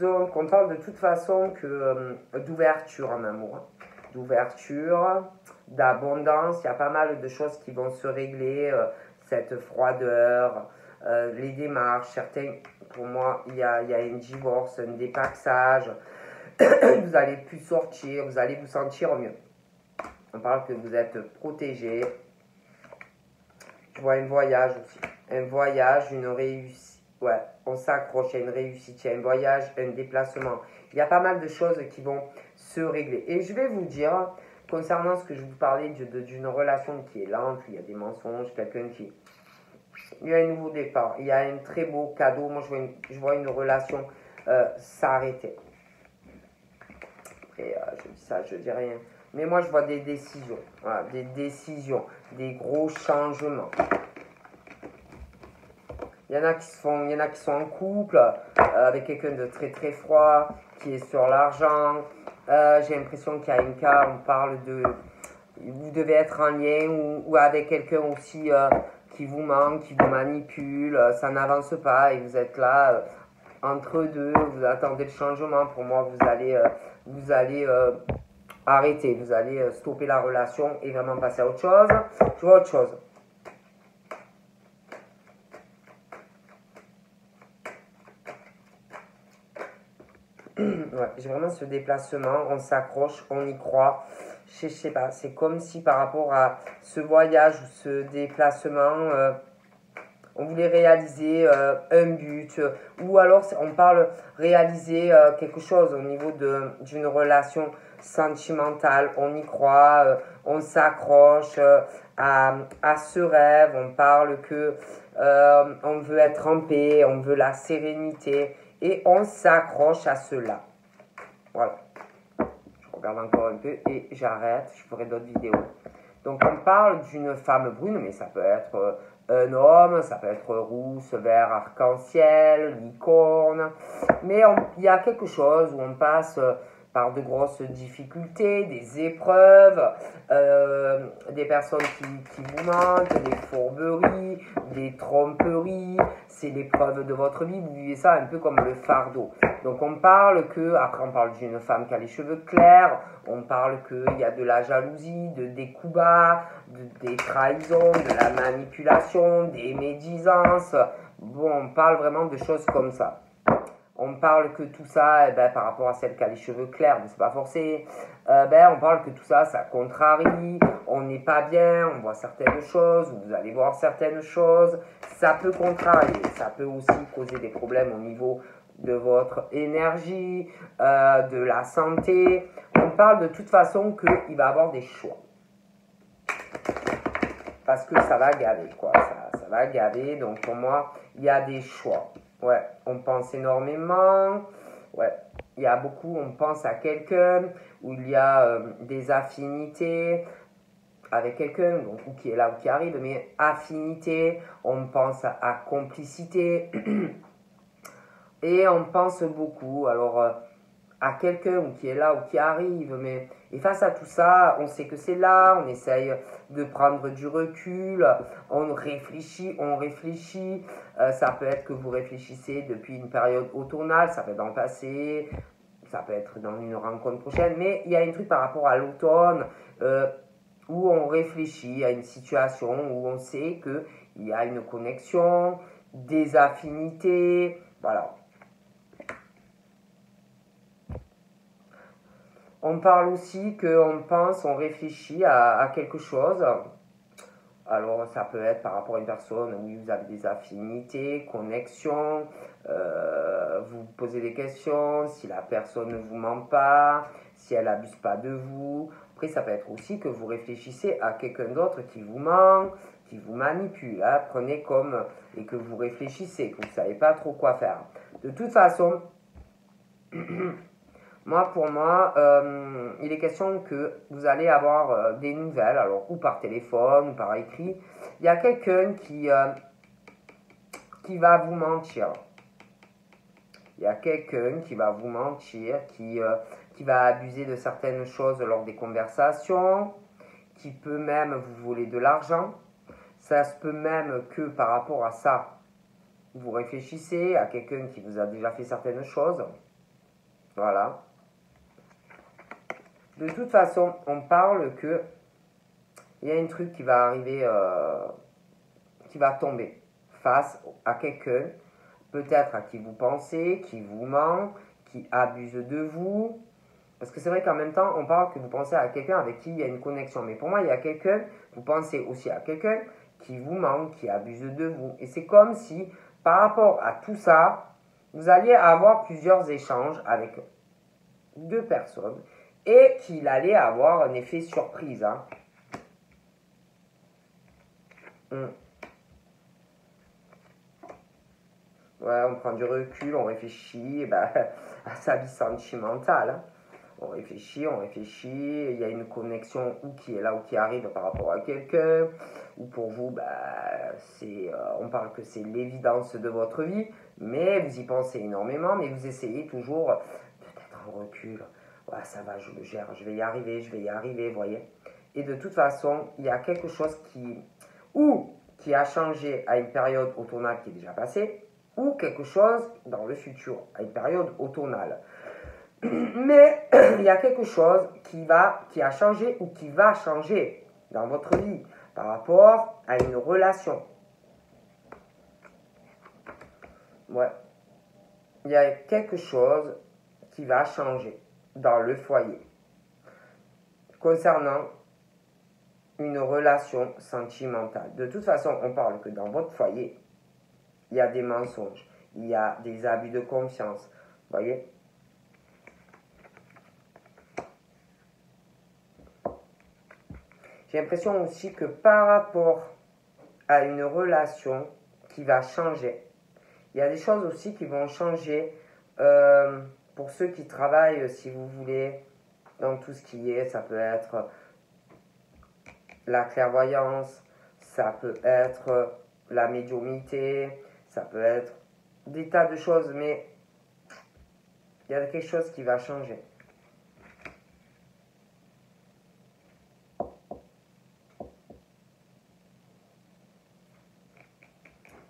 Donc, on parle de toute façon que euh, d'ouverture en amour, hein. d'ouverture, d'abondance. Il y a pas mal de choses qui vont se régler, euh, cette froideur, euh, les démarches. Certains, pour moi, il y a, il y a un divorce, un dépaxage. vous allez plus sortir, vous allez vous sentir mieux. On parle que vous êtes protégé. Je vois un voyage aussi. Un voyage, une réussite Ouais, on s'accroche à une réussite, à un voyage, un déplacement. Il y a pas mal de choses qui vont se régler. Et je vais vous dire, concernant ce que je vous parlais d'une relation qui est lente, il y a des mensonges, quelqu'un qui... Il y a un nouveau départ, il y a un très beau cadeau. Moi, je vois une, relation euh, s'arrêter. Et euh, je dis ça, je dis rien. Mais moi, je vois des décisions, des décisions, des gros changements. Il y en a qui, il y en a qui sont en couple euh, avec quelqu'un de très très froid, qui est sur l'argent. Euh, j'ai l'impression qu'il y a un cas, on parle de. Vous devez être en lien ou, avec quelqu'un aussi euh, qui vous manque, qui vous manipule, ça n'avance pas et vous êtes là entre deux, vous attendez le changement. Pour moi, vous allez, vous allez arrêter, vous allez stopper la relation et vraiment passer à autre chose. Je vois autre chose. J'ai vraiment ce déplacement, on s'accroche, on y croit. Je, sais pas, c'est comme si par rapport à ce voyage ou ce déplacement, euh, on voulait réaliser euh, un but, ou alors on parle réaliser euh, quelque chose au niveau d'une relation sentimentale, on y croit, on s'accroche à, à, ce rêve, on parle que on veut être en paix, on veut la sérénité, et on s'accroche à cela. Voilà. Je regarde encore un peu et j'arrête, je ferai d'autres vidéos. Donc on parle d'une femme brune, mais ça peut être euh, un homme, ça peut être rousse, vert, arc-en-ciel, licorne. Mais il y a quelque chose où on passe par de grosses difficultés, des épreuves, euh, des personnes qui, vous mentent, des fourberies, des tromperies, c'est l'épreuve de votre vie, vous vivez ça un peu comme le fardeau. Donc on parle que, après on parle d'une femme qui a les cheveux clairs, on parle qu'il y a de la jalousie, de, des coups bas, des trahisons, de la manipulation, des médisances. Bon, on parle vraiment de choses comme ça on parle que tout ça, eh ben, par rapport à celle qui a les cheveux clairs, mais c'est pas forcé, euh, ben, on parle que tout ça, ça contrarie, on n'est pas bien, on voit certaines choses, vous allez voir certaines choses, ça peut contrarier, ça peut aussi causer des problèmes au niveau de votre énergie, euh, de la santé. On parle de toute façon qu'il va avoir des choix. Parce que ça va gaver, quoi. Ça, ça va gaver. Donc pour moi, il y a des choix. Ouais, on pense énormément. Ouais, il y a beaucoup, on pense à quelqu'un où il y a euh, des affinités avec quelqu'un, ou qui est là ou qui arrive, mais affinité, on pense à, complicité. Et on pense beaucoup. Alors, euh, à quelqu'un qui est là ou qui arrive. Mais, et face à tout ça, on sait que c'est là, on essaye de prendre du recul, on réfléchit, on réfléchit. Euh, ça peut être que vous réfléchissez depuis une période automnale, ça peut être dans le passé, ça peut être dans une rencontre prochaine, mais il y a un truc par rapport à l'automne euh, où on réfléchit à une situation où on sait qu'il y a une connexion, des affinités, voilà. On parle aussi qu'on pense, on réfléchit à, quelque chose. Alors, ça peut être par rapport à une personne, où vous avez des affinités, connexions, euh, vous posez des questions, si la personne ne vous ment pas, si elle n'abuse pas de vous. Après, ça peut être aussi que vous réfléchissez à quelqu'un d'autre qui vous ment, qui vous manipule. Hein. Prenez comme, et que vous réfléchissez, que vous ne savez pas trop quoi faire. De toute façon, Moi, pour moi, euh, il est question que vous allez avoir euh, des nouvelles, alors ou par téléphone ou par écrit. Il y a quelqu'un qui, euh, qui va vous mentir. Il y a quelqu'un qui va vous mentir, qui, qui va abuser de certaines choses lors des conversations, qui peut même vous voler de l'argent. Ça se peut même que par rapport à ça, vous réfléchissez à quelqu'un qui vous a déjà fait certaines choses Voilà. De toute façon, on parle que il y a un truc qui va arriver, euh, qui va tomber face à quelqu'un, peut-être à qui vous pensez, qui vous ment, qui abuse de vous. Parce que c'est vrai qu'en même temps, on parle que vous pensez à quelqu'un avec qui il y a une connexion. Mais pour moi, il y a quelqu'un, vous pensez aussi à quelqu'un qui vous ment, qui abuse de vous. Et c'est comme si, par rapport à tout ça, vous alliez avoir plusieurs échanges avec deux personnes et qu'il allait avoir un effet surprise. Hein. Hmm. Ouais, on prend du recul, on réfléchit ben, à sa vie sentimentale. Hein. On réfléchit, on réfléchit, il y a une connexion ou qui est là ou qui arrive par rapport à quelqu'un, ou pour vous, c'est, euh, on parle que c'est l'évidence de votre vie, mais vous y pensez énormément, mais vous essayez toujours peut-être en recul. Ouais, ça va, je le gère, je vais y arriver, je vais y arriver, vous voyez. Et de toute façon, il y a quelque chose qui, ou qui a changé à une période automnale qui est déjà passée, ou quelque chose dans le futur, à une période automnale. Mais il y a quelque chose qui, va, qui a changé ou qui va changer dans votre vie par rapport à une relation. Ouais. Il y a quelque chose qui va changer dans le foyer concernant une relation sentimentale. De toute façon, on parle que dans votre foyer, il y a des mensonges, il y a des abus de confiance. Voyez J'ai l'impression aussi que par rapport à une relation qui va changer, il y a des choses aussi qui vont changer euh, pour ceux qui travaillent, si vous voulez, dans tout ce qui est, ça peut être la clairvoyance, ça peut être la médiumité, ça peut être des tas de choses, mais il y a quelque chose qui va changer.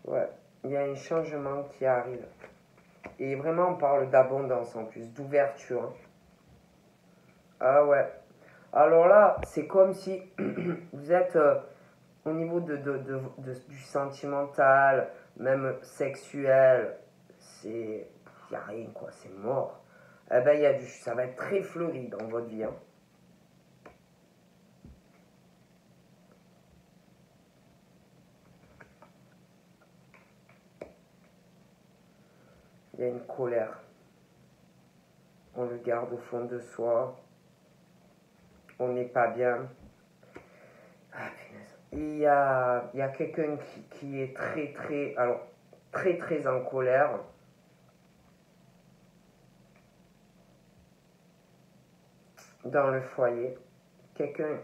Ouais, il y a un changement qui arrive. Et vraiment, on parle d'abondance en plus, d'ouverture. Hein. Ah ouais. Alors là, c'est comme si vous êtes euh, au niveau du sentimental, même sexuel, c'est. Il n'y a rien, quoi, c'est mort. Eh ben, y a du, ça va être très fleuri dans votre vie. Hein. Y a une colère. On le garde au fond de soi. On n'est pas bien. Ah, il y a, il y a quelqu'un qui, qui, est très, très, alors, très, très en colère. Dans le foyer. Quelqu'un,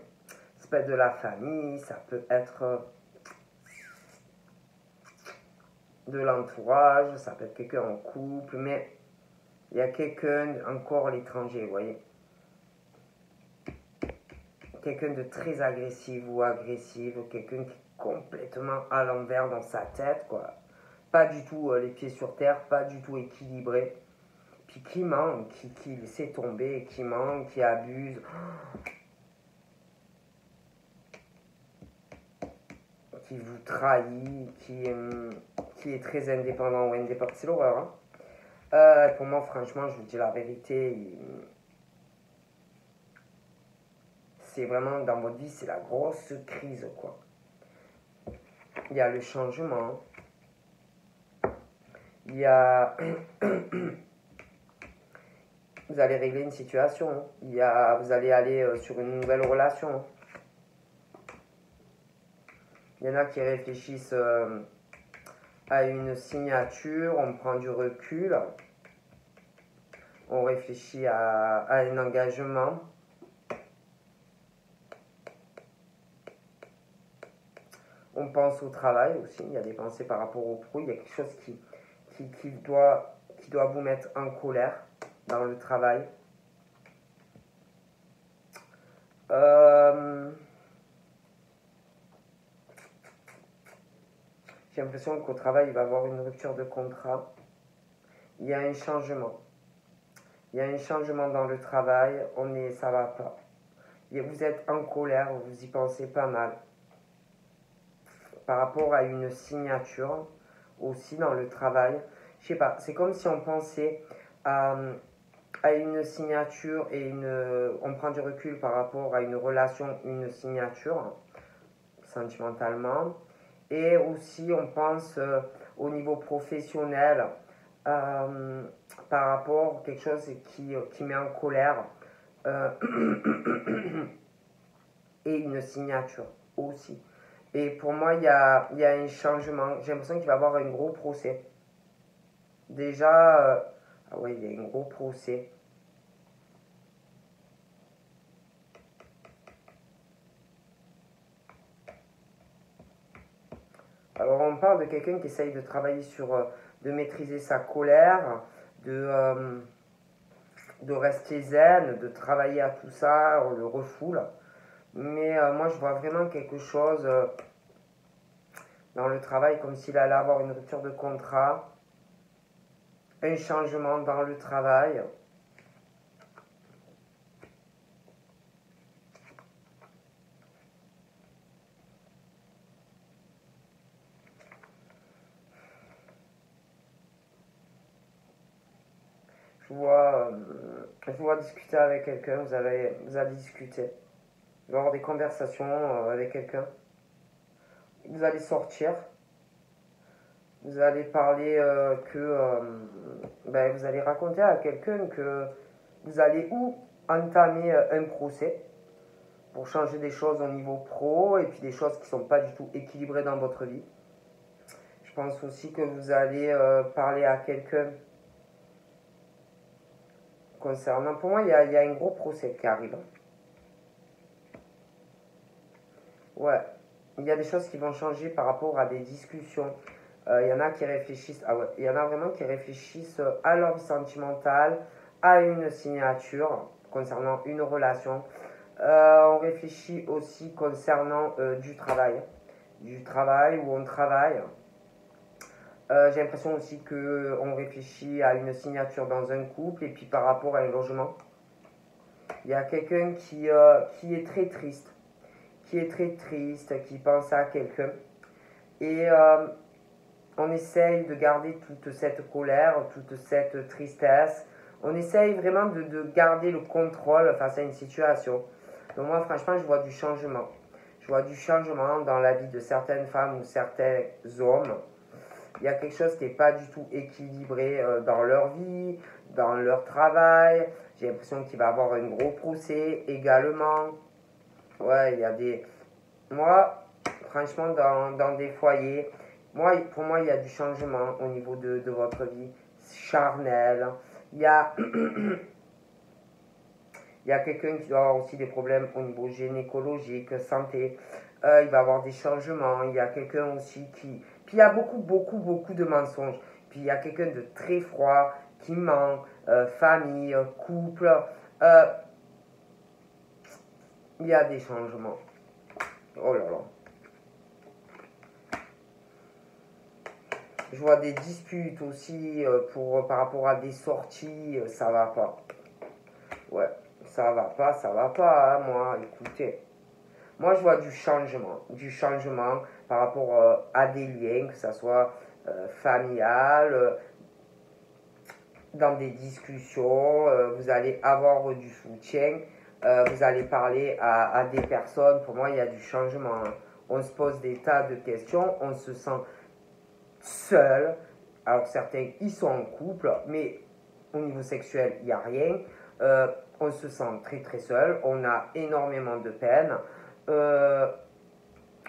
peut être de la famille, ça peut être de l'entourage, ça peut être quelqu'un en couple, mais il y a quelqu'un encore l'étranger, vous voyez quelqu'un de très agressif ou agressive, quelqu'un qui est complètement à l'envers dans sa tête, quoi. Pas du tout euh, les pieds sur terre, pas du tout équilibré. Puis qui ment, qui, qui tomber, qui ment, qui abuse. Qui vous trahit, qui, euh, qui est très indépendant ou indépendant. C'est l'horreur, hein. Euh, pour moi, franchement, je vous dis la vérité, c'est vraiment dans votre vie, c'est la grosse crise, quoi. Il y a le changement. Il y a. vous allez régler une situation. Il y a, vous allez aller euh, sur une nouvelle relation. Il y en a qui réfléchissent euh, à une signature, on prend du recul, on réfléchit à, un engagement. On pense au travail aussi, il y a des pensées par rapport au pro, il y a quelque chose qui, qui, doit, qui doit vous mettre en colère dans le travail. Euh, j'ai l'impression qu'au travail, il va y avoir une rupture de contrat. Il y a un changement. Il y a un changement dans le travail, on est, ça va pas. Vous êtes en colère, vous y pensez pas mal. Par rapport à une signature, aussi dans le travail. Je sais pas, c'est comme si on pensait à, à, une signature et une, on prend du recul par rapport à une relation, une signature, sentimentalement. Et aussi, on pense euh, au niveau professionnel euh, par rapport à quelque chose qui, qui met en colère. Euh, et une signature aussi. Et pour moi, il y a, y a, un changement. J'ai l'impression qu'il va y avoir un gros procès. Déjà, euh, ah ouais, il y a un gros procès. Alors, on parle de quelqu'un qui essaye de travailler sur, euh, de maîtriser sa colère, de, euh, de rester zen, de travailler à tout ça, on le refoule. Mais euh, moi, je vois vraiment quelque chose dans le travail comme s'il allait avoir une rupture de contrat, un changement dans le travail. Euh, discuter avec quelqu'un, vous, avez, vous allez discuter, vous allez avoir des conversations euh, avec quelqu'un, vous allez sortir, vous allez parler euh, que, ben, vous allez raconter à quelqu'un que vous allez ou entamer un procès pour changer des choses au niveau pro et puis des choses qui ne sont pas du tout équilibrées dans votre vie. Je pense aussi que vous allez parler à quelqu'un concernant. Pour moi, il y a, un gros procès qui arrive. Ouais, il y a des choses qui vont changer par rapport à des discussions. Euh, il y en a qui réfléchissent, ah ouais, il y en a vraiment qui réfléchissent à leur sentimental, à une signature concernant une relation. Euh, on réfléchit aussi concernant euh, du travail, du travail où on travaille. Euh, j'ai l'impression aussi que on réfléchit à une signature dans un couple et puis par rapport à un logement. Il y a quelqu'un qui, euh, qui est très triste, qui est très triste, qui pense à quelqu'un. Et euh, on essaye de garder toute cette colère, toute cette tristesse. On essaye vraiment de, de garder le contrôle face à une situation. Donc moi, franchement, je vois du changement. Je vois du changement dans la vie de certaines femmes ou certains hommes il y a quelque chose qui n'est pas du tout équilibré euh, dans leur vie, dans leur travail. J'ai l'impression qu'il va avoir un gros procès également. Ouais, il y a des... Moi, franchement, dans, dans des foyers, moi, pour moi, il y a du changement au niveau de, de votre vie charnelle. Il y a... il y a quelqu'un qui doit avoir aussi des problèmes au niveau gynécologique, santé. Euh, il va avoir des changements. Il y a quelqu'un aussi qui, puis il y a beaucoup, beaucoup, beaucoup de mensonges. Puis il y a quelqu'un de très froid qui ment, euh, famille, euh, couple. Euh, il y a des changements. Oh là là. Je vois des disputes aussi pour, par rapport à des sorties. Ça va pas. Ouais, ça va pas, ça va pas, hein, moi. Écoutez. Moi, je vois du changement. Du changement par rapport euh, à des liens, que ce soit euh, familial, euh, dans des discussions, vous allez avoir du soutien, vous allez parler à, des personnes. Pour moi, il y a du changement. On se pose des tas de questions, on se sent seul. Alors certains, ils sont en couple, mais au niveau sexuel, il n'y a rien. On se sent très très seul, on a énormément de peine. Euh,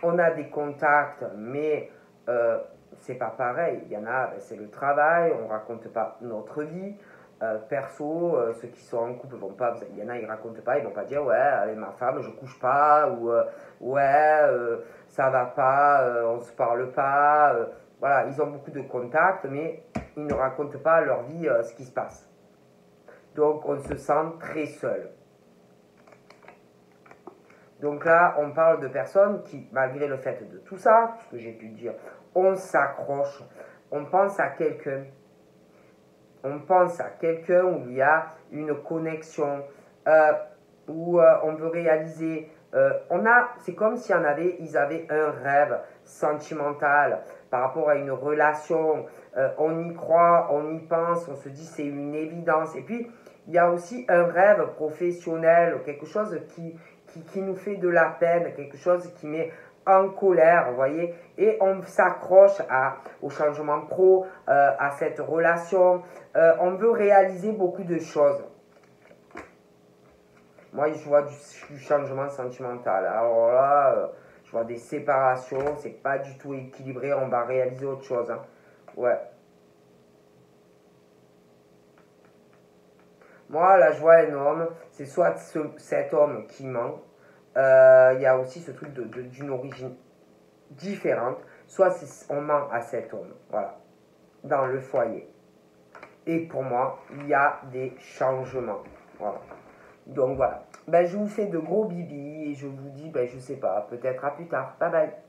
on a des contacts, mais euh, c'est pas pareil. Il y en a, ben, c'est le travail, on raconte pas notre vie. Euh, perso, ceux qui sont en couple vont pas, il y en a, ils racontent pas, ils vont pas dire ouais, avec ma femme, je couche pas, ou ouais, ça va pas, on se parle pas. voilà, ils ont beaucoup de contacts, mais ils ne racontent pas leur vie, ce qui se passe. Donc on se sent très seul. Donc là, on parle de personnes qui, malgré le fait de tout ça, ce que j'ai pu dire, on s'accroche, on pense à quelqu'un, on pense à quelqu'un où il y a une connexion, euh, où euh, on veut réaliser. Euh, a, c'est comme si avait, ils avaient un rêve sentimental par rapport à une relation. on y croit, on y pense, on se dit c'est une évidence. Et puis il y a aussi un rêve professionnel, quelque chose qui, qui, nous fait de la peine, quelque chose qui met en colère, vous voyez, et on s'accroche au changement pro, euh, à cette relation. Euh, on veut réaliser beaucoup de choses. Moi, je vois du, changement sentimental. Alors là, euh, je vois des séparations, c'est pas du tout équilibré, on va réaliser autre chose. Hein. Ouais. Moi, là, je vois un homme, c'est soit cet homme qui ment, il y a aussi ce truc d'une origine différente. Soit on ment à cet homme, voilà, dans le foyer. Et pour moi, il y a des changements. Voilà. Donc voilà. Ben, je vous fais de gros bibis et je vous dis, ben, je sais pas, peut-être à plus tard. Bye bye.